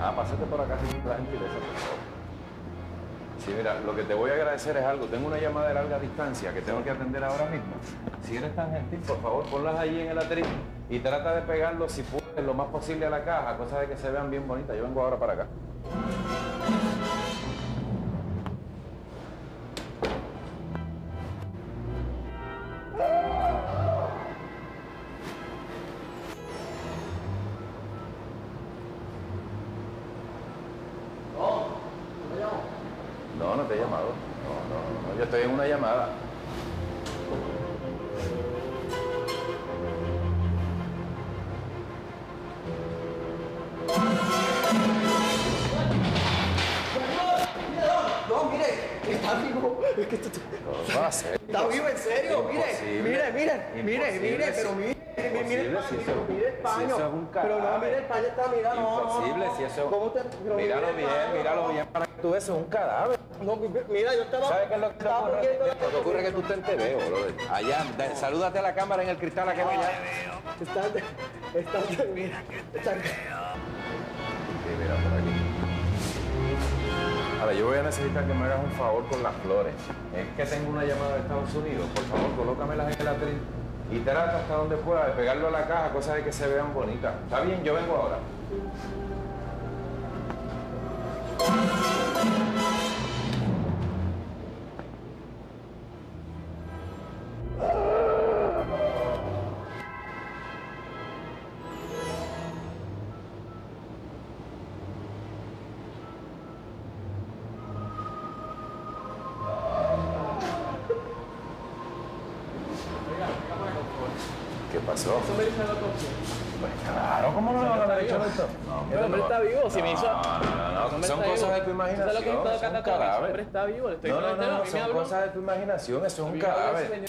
Ah, pásate por acá sin la gentileza, por favor. Sí, mira, lo que te voy a agradecer es algo. Tengo una llamada de larga distancia que tengo que atender ahora mismo. Si eres tan gentil, por favor, ponlas allí en el atril y trata de pegarlo si puedes lo más posible a la caja, cosa de que se vean bien bonitas. Yo vengo ahora para acá. No, no te he llamado. No, no, no, yo estoy en una llamada. No, mire, está vivo. Es que esto- No va a ser. Está vivo, en serio. Mire, mire, mire, mire, mire, pero mire, Imposible, si eso- mire el si eso es un Pero no, cadáver. mire el paño está, mira, no, no, no. Imposible, si eso. ¿Cómo te, míralo bien, paño, míralo no. bien para que tú veas, es un cadáver. No, mira, yo estaba. ¿Sabes qué es lo que te estaba ocurre? Lo que ocurre es que tú te veo, brother. Allá, da- salúdate a la cámara en el cristal a que vaya. Está, está, mira, está. Sí, mira, por aquí. Ahora, yo voy a necesitar que me hagas un favor con las flores. Es que tengo una llamada de Estados Unidos. Por favor, colócamelas en el atril y trata hasta donde pueda de pegarlo a la caja, cosa de que se vean bonitas. ¿Está bien? Yo vengo ahora. ¿Qué pasó? Pues claro, ¿cómo no lo van a haber hecho esto? El hombre está vivo, si me hizo... No, no, no, son cosas de tu imaginación. ¿Sabes lo que es son catacronis? El hombre está vivo, le estoy No, no, no, no, me son cosas de tu imaginación, eso es un me cadáver.